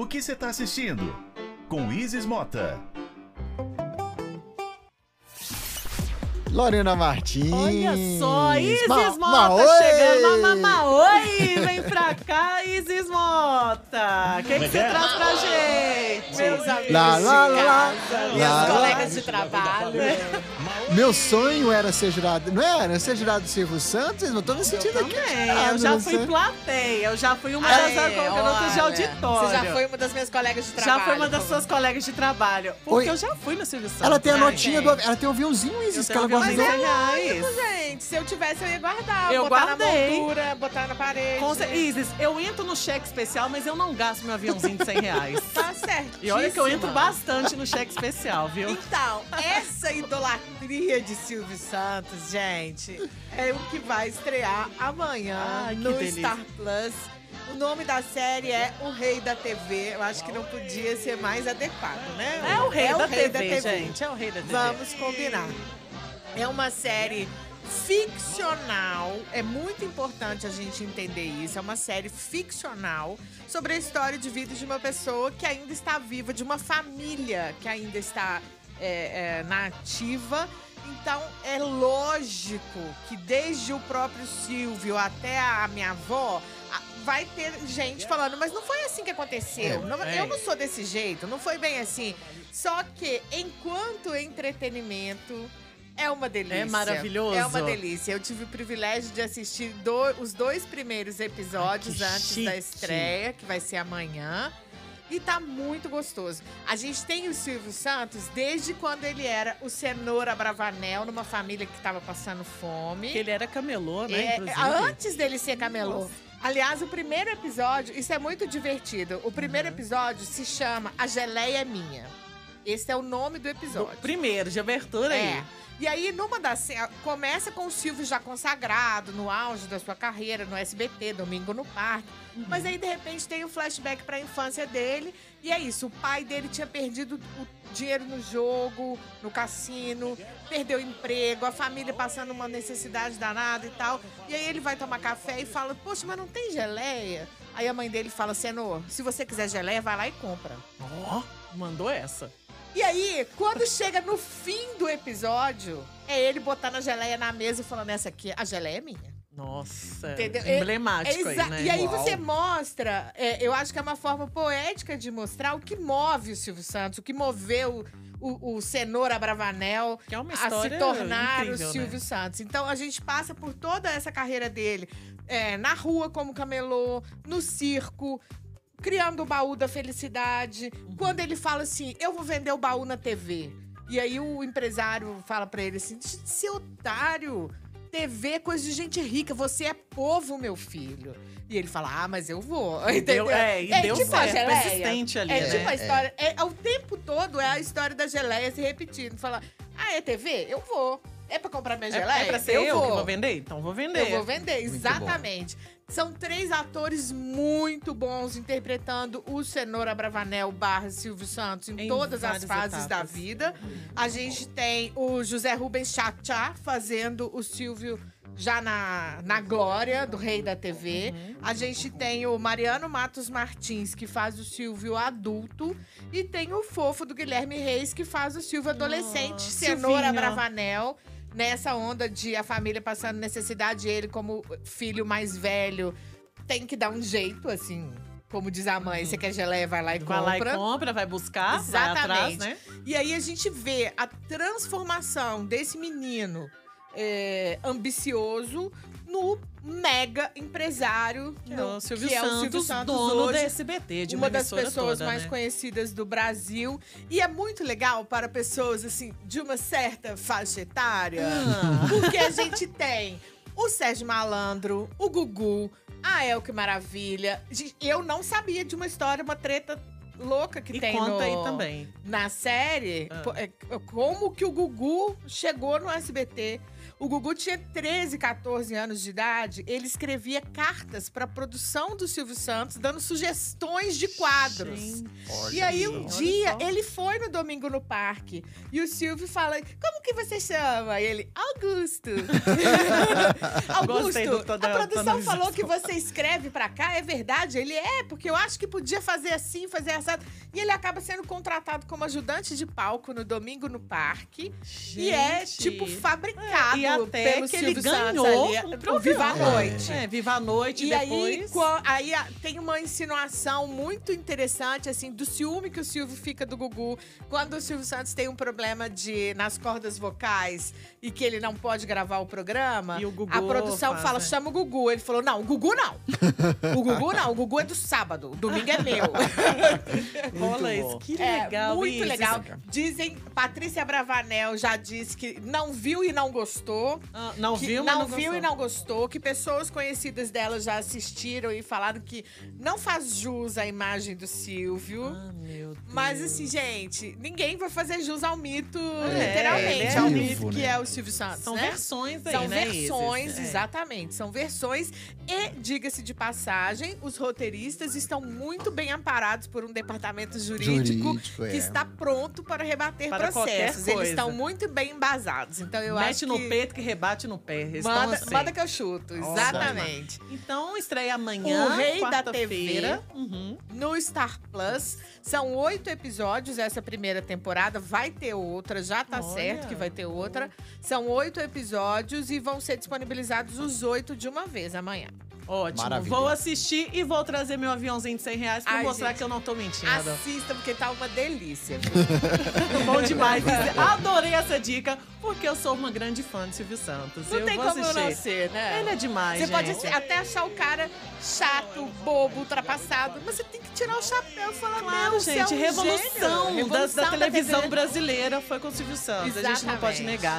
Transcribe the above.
O que você tá assistindo? Com Isis Mota. Lorena Martins. Olha só, Isis Ma- Mota Maoi! chegando. Mamá, oi! Vem pra cá, Isis Mota. O que, que você traz pra gente? Meus amigos Lá, lá, de lá, lá. casa, Lá, meus lá. colegas de trabalho. Meu sonho era ser jurado. Não era? Ser jurado do Silvio Santos? Eu não tô me sentindo aqui. Também, jurado, eu já fui plateia, eu já fui uma das é, garotas de auditório. Você já foi uma das minhas colegas de trabalho. Já foi uma das suas colegas de trabalho. Porque Oi. eu já fui no Silvio Santos. Ela tem a notinha do. Ela tem um aviãozinho, Isis, que ela aviãozinho ver. de reais. Gente, se eu tivesse, eu ia guardar. Eu botar guardei. na moldura, botar na parede. Com cer- Isis, eu entro no cheque especial, mas eu não gasto meu aviãozinho de 100 reais. Tá certo. E olha que eu entro bastante no cheque especial, viu? Então, essa idolatria de Silvio Santos, gente, é o que vai estrear amanhã Ai, no delícia. Star Plus. O nome da série é O Rei da TV. Eu acho que não podia ser mais adequado, né? É o rei, da, TV, gente. É o rei da TV. Vamos combinar. É uma série ficcional. É muito importante a gente entender isso. É uma série ficcional sobre a história de vida de uma pessoa que ainda está viva, de uma família que ainda está é, é, na ativa. Então, é lógico que desde o próprio Silvio até a minha avó, vai ter gente falando, mas não foi assim que aconteceu. Não- é. Eu não sou desse jeito, não foi bem assim. Só que, enquanto entretenimento, é uma delícia. É maravilhoso. É uma delícia. Eu tive o privilégio de assistir do- os dois primeiros episódios Ai, antes da chique. estreia, que vai ser amanhã. E tá muito gostoso. A gente tem o Silvio Santos desde quando ele era o Cenoura Bravanel numa família que tava passando fome. Ele era camelô, né? É, antes dele ser camelô. Nossa. Aliás, o primeiro episódio, isso é muito divertido. O primeiro Uhum. episódio se chama A Geleia é Minha. Esse é o nome do Do episódio. primeiro, de abertura É. aí. E aí, numa das. Começa com o Silvio já consagrado, no auge da sua carreira, no SBT, Domingo no Parque. Uhum. Mas aí, de repente, tem um flashback pra infância dele. E é isso: o pai dele tinha perdido o dinheiro no jogo, no cassino, perdeu o emprego, a família passando uma necessidade danada e tal. E aí ele vai tomar café e fala: Poxa, mas não tem geleia? Aí a mãe dele fala: Senhor, se você quiser geleia, vai lá e compra. Ó, mandou essa. E aí, quando chega no fim do episódio, é ele botando a geleia na mesa e falando: essa aqui, a geleia é minha. Noxa, Entendeu? É- emblemático É exa- aí, né? E aí Uau. você mostra, é, eu acho que é uma forma poética de mostrar o que move o Silvio Santos, o que moveu o, o Cenoura Bravanel Que é uma a se tornar incrível, o Silvio né? Santos. Então a gente passa por toda essa carreira dele, é, na rua como camelô, no circo, criando o baú da felicidade. Uhum. Quando ele fala assim, eu vou vender o baú na TV. E aí o empresário fala pra ele assim, seu otário, TV é coisa de gente rica, você é povo, meu filho. E ele fala, ah, mas eu vou. E Entendeu? deu, é, e deu tipo a certo, geleia. persistente ali, É né? tipo a história. É, é o tempo todo é a história da geleia se repetindo. Fala, ah, é TV? Eu vou. É pra comprar minha É, geleia? é pra ser eu, vou. que vou vender? Então vou vender. Eu vou vender, Muito exatamente. São três atores muito bons interpretando o Cenoura Bravanel barra Silvio Santos em, Em todas as fases da etapas. vida. A gente tem o José Rubens Chachá fazendo o Silvio já na, na glória do rei da TV. Uhum. A gente tem o Mariano Matos Martins, que faz o Silvio adulto. E tem o fofo do Guilherme Reis, que faz o Silvio adolescente. Oh, Cenoura Silvinho. Bravanel. Nessa onda de a família passando necessidade, ele, como filho mais velho, tem que dar um jeito, assim. Como diz a mãe, você quer geleia, vai lá e Vai lá e compra. compra, vai buscar, vai atrás, Exatamente. né? E aí a gente vê a transformação desse menino é, ambicioso no mega empresário Que é no- o Silvio que é o Santos, Silvio Santos dono hoje, da SBT, de uma, uma das pessoas toda, mais né? conhecidas do Brasil. E é muito legal para pessoas, assim, de uma certa faixa etária. Ah. Porque a gente tem o Sérgio Malandro, o Gugu, a Elke Maravilha. Gente, Eu não sabia de uma história, uma treta louca que E tem conta no- aí também. na série, Ah. é, como que o Gugu chegou no SBT, O Gugu tinha 13, 14 anos de idade. Ele escrevia cartas para produção do Silvio Santos, dando sugestões de quadros. Gente. E aí, um dia, ele foi no Domingo no Parque. E o Silvio fala: Como que você chama? E ele, Augusto. Augusto, toda- a produção falou que você escreve pra cá, é verdade? Ele é, porque eu acho que podia fazer assim, fazer assado. E ele acaba sendo contratado como ajudante de palco no Domingo no Parque. E é, Gente. tipo, fabricado E até pelo que ele Silvio Santos ganhou ali, o pro Viva a programa. Noite. É, Viva a Noite E aí, depois. qua- aí a- tem uma insinuação muito interessante, assim, do ciúme que o Silvio fica do Gugu. Quando o Silvio Santos tem um problema de nas cordas vocais e que ele não pode gravar o programa, E o Gugu a produção faz, fala, né? chama o Gugu. Ele falou, não, o Gugu não. o Gugu não, o Gugu é do sábado, o domingo é meu. Olha bom. isso, que É, legal muito isso. legal. Dizem, Patrícia Bravanel já disse que não viu e não gostou. Ah, não que viu, não, não viu gostou. e não gostou, que pessoas conhecidas dela já assistiram e falaram que não faz jus à imagem do Silvio. Ah, meu Deus. Mas assim, gente, ninguém vai fazer jus ao mito, É, literalmente, é ao vivo, mito que né? é o Silvio Santos, São né? versões aí, São né? versões, esses? É. exatamente. São versões. E, diga-se de passagem, os roteiristas estão muito bem amparados por um departamento jurídico, Jurídico, é. que está pronto para rebater Para processos. Eles estão muito bem embasados. Então eu Mete acho no que... que rebate no pé. Eles Manda, assim. manda que eu chuto, exatamente. Então, estreia amanhã, O Rei da quarta-feira. Uhum. No Star Plus, são oito episódios essa primeira temporada. Vai ter outra, já tá Olha. certo que vai ter outra. São oito episódios e vão ser disponibilizados os oito de uma vez amanhã. Ótimo. Maravilha. Vou assistir e vou trazer meu aviãozinho de 100 reais pra Ai, mostrar gente. que eu não tô mentindo. Assista, porque tá uma delícia. Bom demais. Adorei essa dica, porque eu sou uma grande fã de Silvio Santos. Não eu tem vou como assistir. não ser, né? Ele é demais, Você gente. pode até achar o cara chato, bobo, ultrapassado, mas você tem que tirar o chapéu e falar, Claro, você é gente, um revolução, gênio. da- Revolução da, televisão TV. brasileira foi com o Silvio Santos. A gente não pode Exatamente. negar.